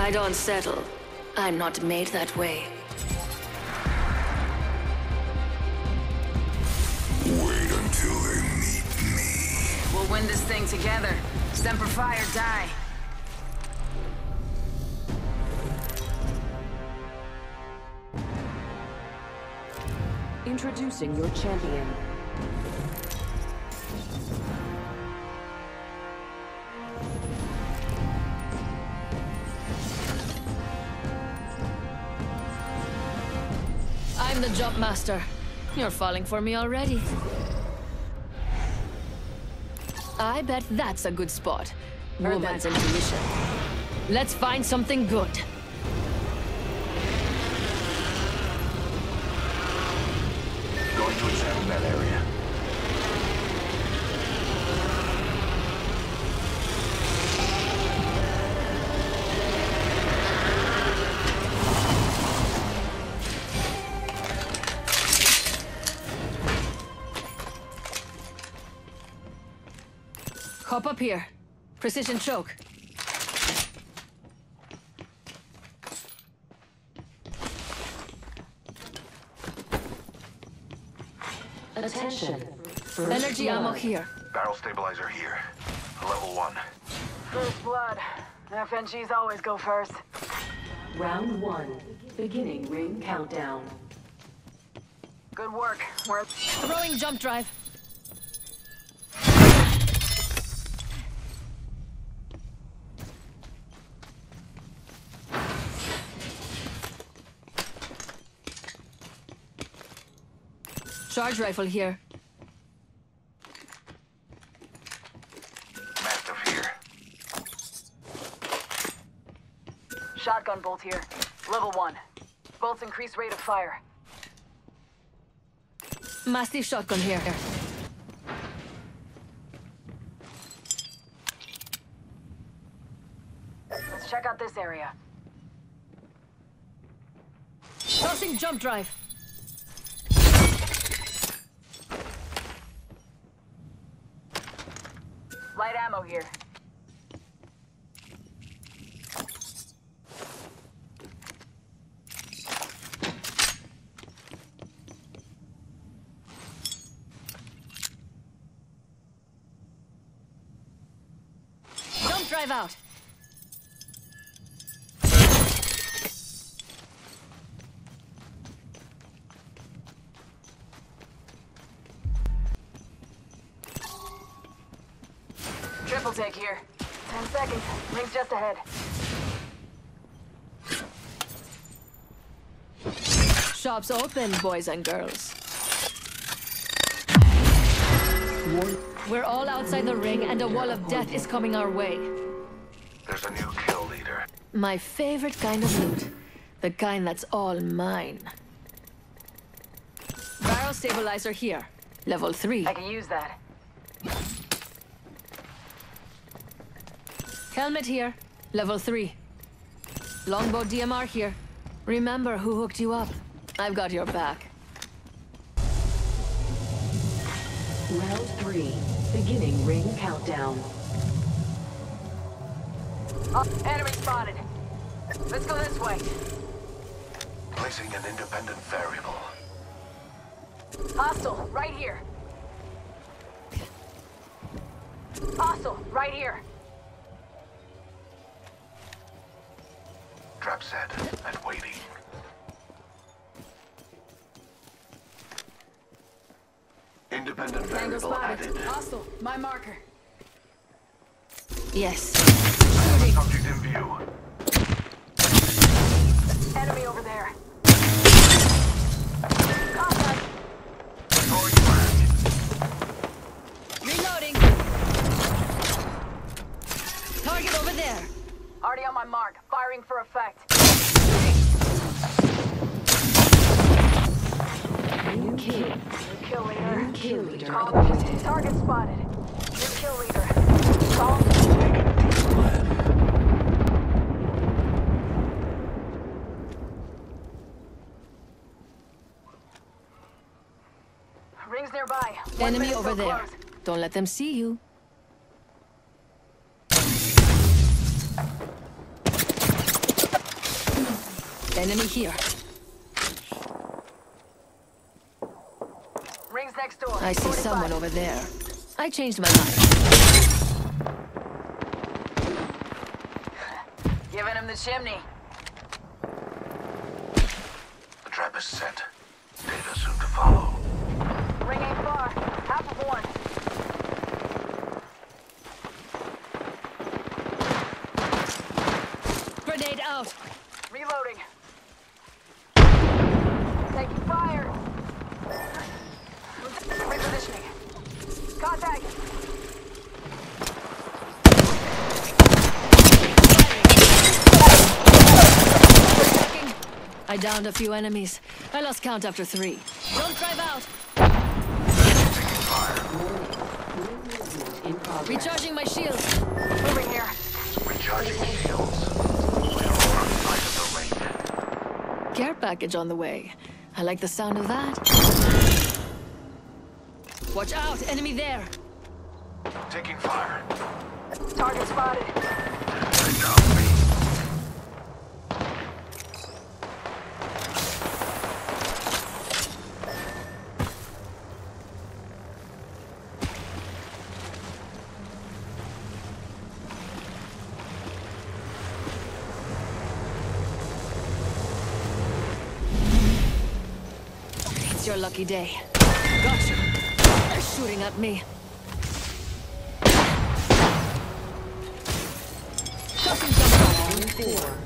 I don't settle. I'm not made that way. Wait until they meet me. We'll win this thing together. Semper Fi or die. Introducing your champion. The jump master. You're falling for me already. I bet that's a good spot. Heard Woman's that. intuition. Let's find something good. Hop up here. Precision choke. Attention. First Energy ammo here. Barrel stabilizer here. Level one. First blood. FNGs always go first. Round one. Beginning ring countdown. Good work. We're... Throwing jump drive. Charge rifle here. Mastiff here. Shotgun bolt here. Level one. Bolts increase rate of fire. Mastiff shotgun here. Let's check out this area. Tossing jump drive. Light ammo here. Don't drive out. Triple take here. Ten seconds. Ring's just ahead. Shops open, boys and girls. We're all outside the ring and a wall of death is coming our way. There's a new kill leader. My favorite kind of loot. The kind that's all mine. Barrel stabilizer here. Level 3. I can use that. Helmet here. Level 3. Longbow DMR here. Remember who hooked you up. I've got your back. Round three. Beginning ring countdown. Oh, enemy spotted. Let's go this way. Placing an independent variable. Hostile, right here. Hostile, right here. Trap set and waiting. Independent variable added. Hostile, my marker. Yes. Subject in view. Enemy over there. Firing for effect. New kill. New kill leader. New kill leader Call appointed. Target spotted. New kill leader. Call. Rings nearby. Enemy over till there. Don't let them see you. Enemy here. Rings next door. I see 45. someone over there. I changed my mind. Giving him the chimney. The trap is set. Data soon to follow. Ring ain't far. Half of one. Grenade out. Reloading. Taking fire. Repositioning. Contact. Attacking. I downed a few enemies. I lost count after three. Don't drive out. Ring movement. Recharging my shields. Moving here. Recharging shields. We are outside of the ring. Care package on the way. I like the sound of that. Watch out, enemy there. Taking fire. Target spotted. It's your lucky day. Gotcha. They're shooting at me. Tossing jump Round four.